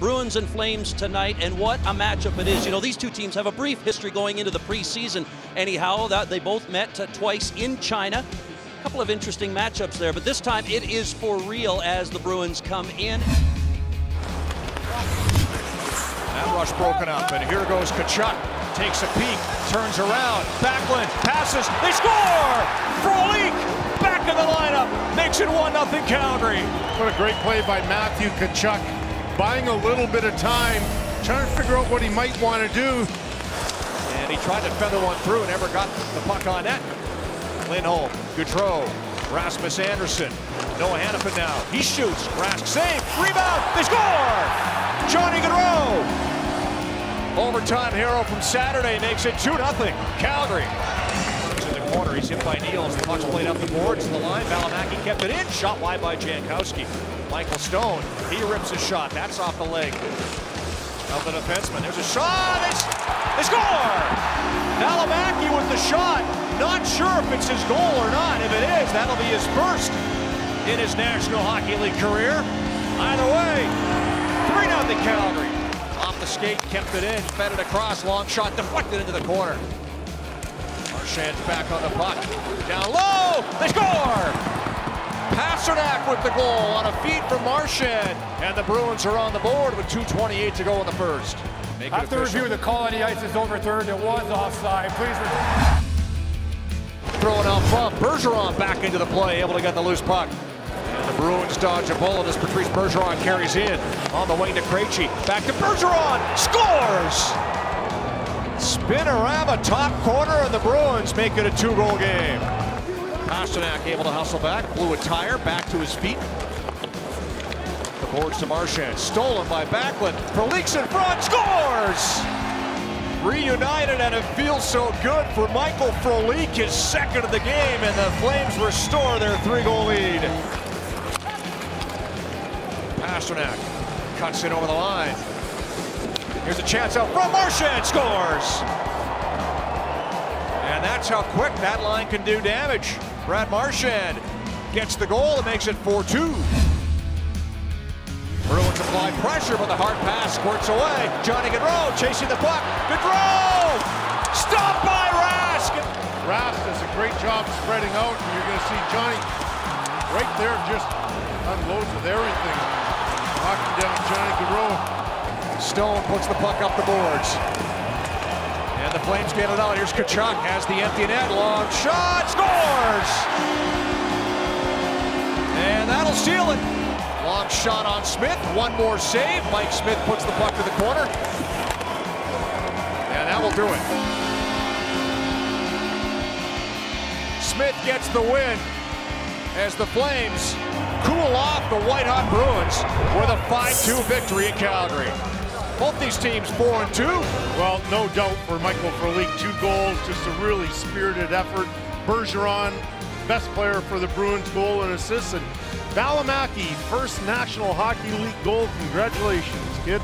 Bruins and Flames tonight, and what a matchup it is. You know, these two teams have a brief history going into the preseason. Anyhow, that they both met uh, twice in China. A couple of interesting matchups there, but this time it is for real as the Bruins come in. That rush broken up, and here goes Tkachuk. Takes a peek, turns around, Backlund, passes, they score! Frolik back in the lineup, makes it 1-0 Calgary. What a great play by Matthew Tkachuk, buying a little bit of time, trying to figure out what he might want to do. And he tried to feather one through and never got the puck on net. Lindholm, Gaudreau, Rasmus Andersson, Noah Hanifin now. He shoots, Rask save, rebound, they score! Johnny Gaudreau! Overtime hero from Saturday makes it 2-0, Calgary. He's hit by Niels. The puck's played up the boards, the line. Valimaki kept it in, shot wide by Jankowski. Michael Stone, he rips his shot. That's off the leg of the defenseman. There's a shot, they, they score! Valimaki with the shot. Not sure if it's his goal or not. If it is, that'll be his first in his National Hockey League career. Either way, 3-0 Calgary. Off the skate, kept it in, fed it across, long shot deflected into the corner. Marchand's back on the puck. Down low, they score! Pastrnak with the goal on a feed from Marchand. And the Bruins are on the board with 2.28 to go in the first. Make After review, the call on the ice is overturned. It was offside. Please. Throwing out front. Bergeron back into the play, able to get the loose puck. And the Bruins dodge a bullet as Patrice Bergeron carries in. On the wing to Krejci. Back to Bergeron. Scores! Spinorama top corner, and the Bruins make it a two-goal game. Pastrnak able to hustle back, blew a tire, back to his feet. The boards to Marchand, stolen by Backlund. Frolik's in front, scores! Reunited, and it feels so good for Michael Frolik, his second of the game, and the Flames restore their three-goal lead. Pastrnak cuts it over the line. Here's a chance out front, Marchand scores! And that's how quick that line can do damage. Brad Marchand gets the goal and makes it 4-2. Bruins apply pressure, but the hard pass squirts away. Johnny Gaudreau chasing the puck. Gaudreau! Stopped by Rask! Rask does a great job spreading out, and you're going to see Johnny right there just unloads with everything. Knocking down Johnny Gaudreau. Stone puts the puck up the boards. And the Flames get it out. Here's Tkachuk, has the empty net, long shot, scores! And that'll seal it. Long shot on Smith, one more save. Mike Smith puts the puck to the corner. And that will do it. Smith gets the win as the Flames cool off the white-hot Bruins with a 5-2 victory in Calgary. Both these teams 4 and 2. Well, no doubt for Michael Frolik, two goals, just a really spirited effort. Bergeron, best player for the Bruins, goal and assist. And Valimaki, first National Hockey League goal. Congratulations, kid.